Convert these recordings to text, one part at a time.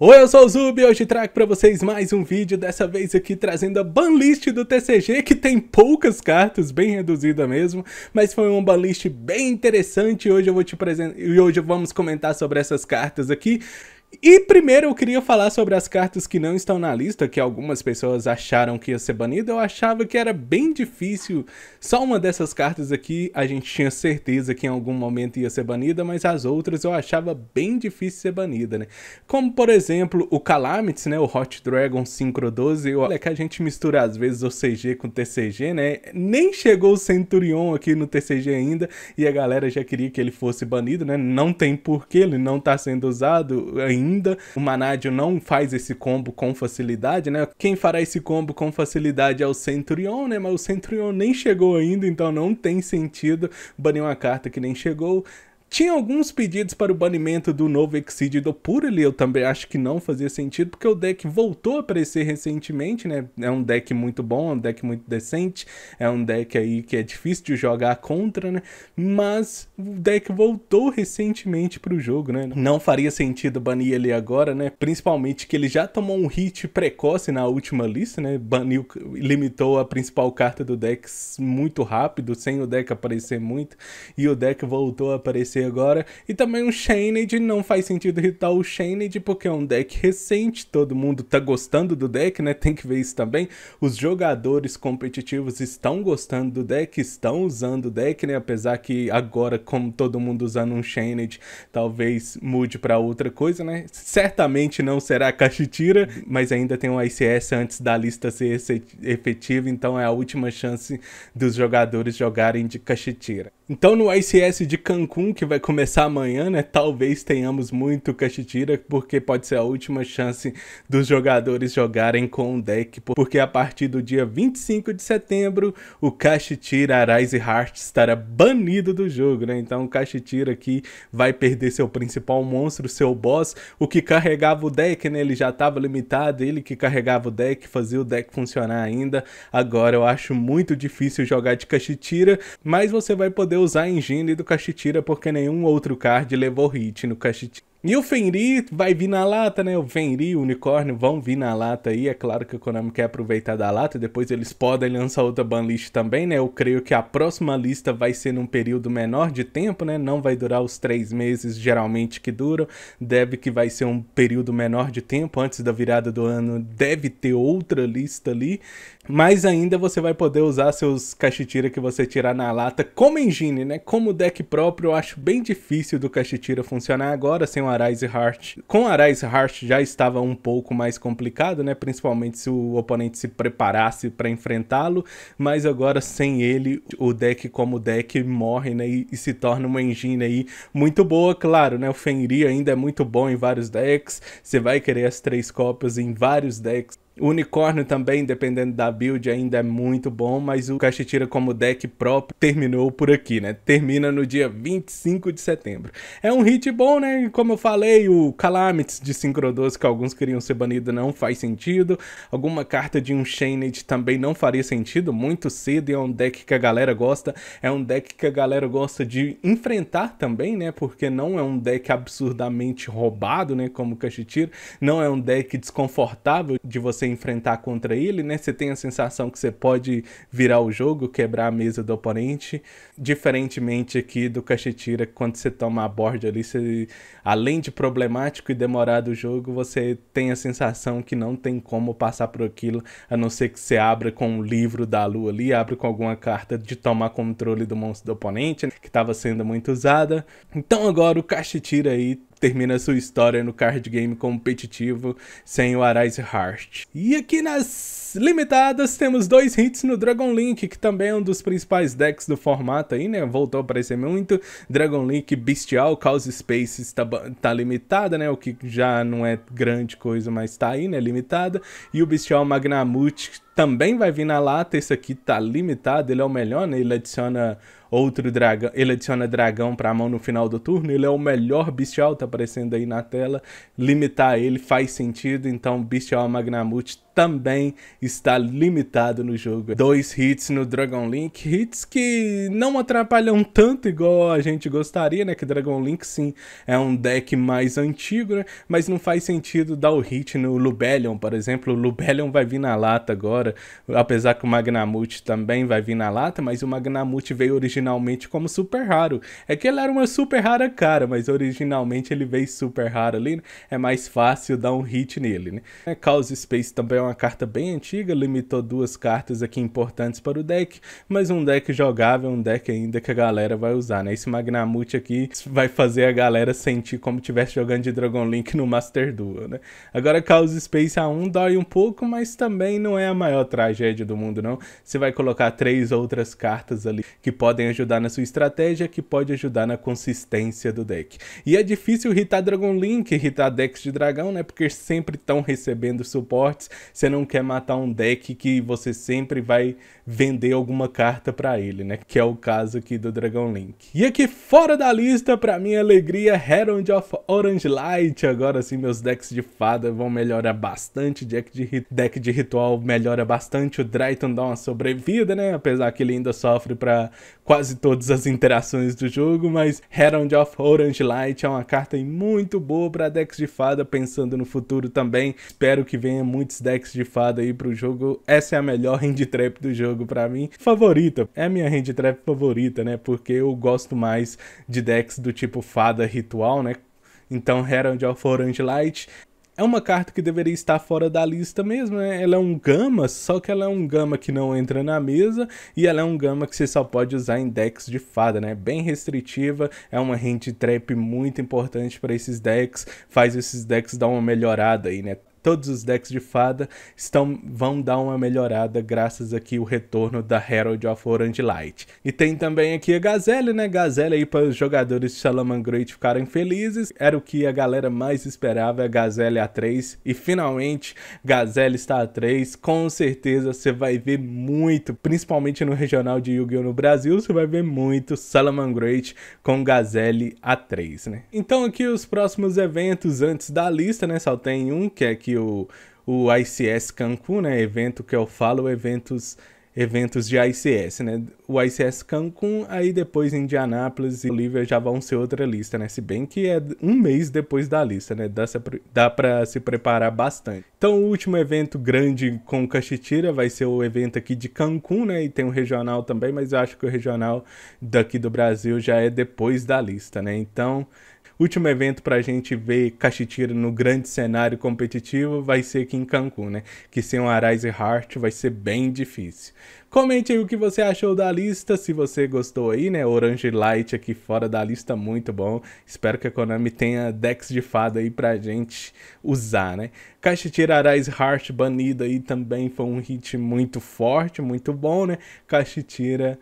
Oi, eu sou o Zub e hoje trago para vocês mais um vídeo, dessa vez aqui trazendo a banlist do TCG, que tem poucas cartas, bem reduzida mesmo, mas foi uma banlist bem interessante e hoje eu vou te e hoje vamos comentar sobre essas cartas aqui. E primeiro eu queria falar sobre as cartas que não estão na lista, que algumas pessoas acharam que ia ser banida. Eu achava que era bem difícil. Só uma dessas cartas aqui a gente tinha certeza que em algum momento ia ser banida, mas as outras eu achava bem difícil ser banida, né? Como por exemplo o Calamity, né? O Hot Dragon Synchro 12. Olha que a gente mistura às vezes o CG com o TCG, né? Nem chegou o Centurion aqui no TCG ainda e a galera já queria que ele fosse banido, né? Não tem porquê, ele não tá sendo usado ainda ainda. O Manadio não faz esse combo com facilidade, né? Quem fará esse combo com facilidade é o Centurion, né? Mas o Centurion nem chegou ainda, então não tem sentido banir uma carta que nem chegou. Tinha alguns pedidos para o banimento do novo Exceed do Purely, eu também acho que não fazia sentido, porque o deck voltou a aparecer recentemente, né? É um deck muito bom, é um deck muito decente, é um deck aí que é difícil de jogar contra, né? Mas o deck voltou recentemente para o jogo, né? Não faria sentido banir ele agora, né? Principalmente que ele já tomou um hit precoce na última lista, né? Baniu, limitou a principal carta do deck muito rápido, sem o deck aparecer muito, e o deck voltou a aparecer agora. E também o Shaned, não faz sentido irritar o Shaned porque é um deck recente, todo mundo tá gostando do deck, né? Tem que ver isso também. Os jogadores competitivos estão gostando do deck, estão usando o deck, né? Apesar que agora, como todo mundo usando um Shaned, talvez mude para outra coisa, né? Certamente não será Cachitira, mas ainda tem um ICS antes da lista ser efetiva, então é a última chance dos jogadores jogarem de Cachitira. Então no ICS de Cancún, que vai começar amanhã, né? Talvez tenhamos muito Cachitira, porque pode ser a última chance dos jogadores jogarem com o deck, porque a partir do dia 25 de setembro, o Cachitira Arise Heart estará banido do jogo, né? Então o Cachitira aqui vai perder seu principal monstro, seu boss, o que carregava o deck, né? Ele já estava limitado, ele que carregava o deck, fazia o deck funcionar ainda. Agora eu acho muito difícil jogar de Cachitira, mas você vai poder usar a engine do Cachitira porque nenhum outro card levou hit no Cachitira. E o Fenrir vai vir na lata, né? O Fenrir, o unicórnio vão vir na lata aí. É claro que a Konami quer aproveitar da lata. Depois eles podem lançar outra banlist também, né? Eu creio que a próxima lista vai ser num período menor de tempo, né? Não vai durar os três meses geralmente que duram. Deve que vai ser um período menor de tempo. Antes da virada do ano deve ter outra lista ali. Mas ainda você vai poder usar seus cachitira que você tirar na lata como engine, né? Como deck próprio, eu acho bem difícil do cachitira funcionar agora sem o Arise Heart. Com o Arise Heart já estava um pouco mais complicado, né? Principalmente se o oponente se preparasse para enfrentá-lo, mas agora sem ele, o deck como deck morre, né? E, e, se torna uma engine aí muito boa, claro, né? O Fenrir ainda é muito bom em vários decks, você vai querer as três cópias em vários decks o unicórnio também, dependendo da build, ainda é muito bom, mas o Cachitira como deck próprio terminou por aqui, né? Termina no dia 25 de setembro. É um hit bom, né? Como eu falei, o Calamities de Synchrodos, que alguns queriam ser banido, não faz sentido. Alguma carta de um Shaned também não faria sentido, muito cedo, e é um deck que a galera gosta. É um deck que a galera gosta de enfrentar também, né? Porque não é um deck absurdamente roubado, né? Como o Cachitira. Não é um deck desconfortável de você enfrentar contra ele, né? Você tem a sensação que você pode virar o jogo, quebrar a mesa do oponente. Diferentemente aqui do Cachetira, quando você toma a board ali, você, além de problemático e demorado o jogo, você tem a sensação que não tem como passar por aquilo, a não ser que você abra com o livro da lua ali, abra com alguma carta de tomar controle do monstro do oponente, né? que estava sendo muito usada. Então agora o Cachetira aí termina sua história no card game competitivo sem o Arise Heart. E aqui nas limitadas temos dois hits no Dragon Link, que também é um dos principais decks do formato aí, né? Voltou a aparecer muito. Dragon Link Bestial, Cause Space está tá limitada, né? O que já não é grande coisa, mas tá aí, né? Limitada. E o Bestial Magnamut também vai vir na lata, esse aqui tá limitado, ele é o melhor, né? Ele adiciona outro dragão, ele adiciona dragão pra mão no final do turno, ele é o melhor bestial, tá aparecendo aí na tela. Limitar ele faz sentido, então Bestial Magnamut também está limitado no jogo. Dois hits no Dragon Link, hits que não atrapalham tanto igual a gente gostaria, né? Que Dragon Link sim é um deck mais antigo, né? Mas não faz sentido dar o hit no Lubellion, por exemplo. O Lubellion vai vir na lata agora, apesar que o Magnamute também vai vir na lata, mas o Magnamute veio originalmente como super raro. É que ele era uma super rara cara, mas originalmente ele veio super raro ali, né? É mais fácil dar um hit nele, né? Chaos Space também é uma carta bem antiga, limitou duas cartas aqui importantes para o deck, mas um deck jogável, um deck ainda que a galera vai usar, né? Esse Magnamute aqui vai fazer a galera sentir como tivesse jogando de Dragon Link no Master Duel, né? Agora Chaos Space A1 dói um pouco, mas também não é a maior tragédia do mundo, não. Você vai colocar três outras cartas ali que podem ajudar na sua estratégia, que pode ajudar na consistência do deck. E é difícil irritar Dragon Link, irritar decks de dragão, né? Porque sempre estão recebendo suportes, você não quer matar um deck que você sempre vai vender alguma carta para ele, né? Que é o caso aqui do Dragon Link. E aqui fora da lista, para minha alegria, Herald of Orange Light. Agora sim, meus decks de fada vão melhorar bastante. Deck de, deck de ritual melhora bastante. O Drayton dá uma sobrevida, né? Apesar que ele ainda sofre para quase todas as interações do jogo. Mas Herald of Orange Light é uma carta muito boa para decks de fada, pensando no futuro também. Espero que venha muitos decks de fada aí pro jogo. Essa é a melhor hand trap do jogo jogo para mim. Favorita, é a minha hand trap favorita, né? Porque eu gosto mais de decks do tipo fada ritual, né? Então Herald of Orange Light é uma carta que deveria estar fora da lista mesmo, né? Ela é um gama, só que ela é um gama que não entra na mesa e ela é um gama que você só pode usar em decks de fada, né? Bem restritiva, é uma hand trap muito importante para esses decks, faz esses decks dar uma melhorada aí, né? Todos os decks de fada estão, vão dar uma melhorada graças aqui o retorno da Herald of Orange Light. E tem também aqui a Gazelle, né? Gazelle aí para os jogadores de Salamangreat ficarem felizes. Era o que a galera mais esperava, a Gazelle A3. E finalmente, Gazelle está A3. Com certeza você vai ver muito, principalmente no regional de Yu-Gi-Oh! no Brasil, você vai ver muito Salamangreat com Gazelle A3, né? Então aqui os próximos eventos antes da lista, né? Só tem um, que é aqui o, o ICS Cancún, né? Evento que eu falo, eventos eventos de ICS, né? O ICS Cancún, aí depois Indianápolis e Bolívia já vão ser outra lista, né? Se bem que é um mês depois da lista, né? Dá, dá pra se preparar bastante. Então, o último evento grande com Caxitira vai ser o evento aqui de Cancún, né? E tem um regional também, mas eu acho que o regional daqui do Brasil já é depois da lista, né? Então, último evento para a gente ver Caxitira no grande cenário competitivo vai ser aqui em Cancún, né? Que sem o Arise Heart vai ser bem difícil. Comente aí o que você achou da lista, se você gostou aí, né? Orange Light aqui fora da lista, muito bom. Espero que a Konami tenha decks de fada aí pra gente usar, né? Caxitira Arise Heart banido aí também foi um hit muito forte, muito bom, né? Caxitira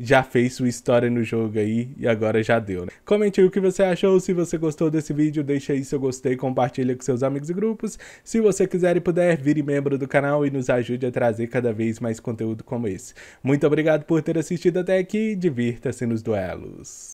já fez sua história no jogo aí e agora já deu, né? Comente aí o que você achou, se você gostou desse vídeo, deixa aí seu gostei, compartilha com seus amigos e grupos. Se você quiser e puder, vire membro do canal e nos ajude a trazer cada vez mais conteúdo como esse. Muito obrigado por ter assistido até aqui, divirta-se nos duelos.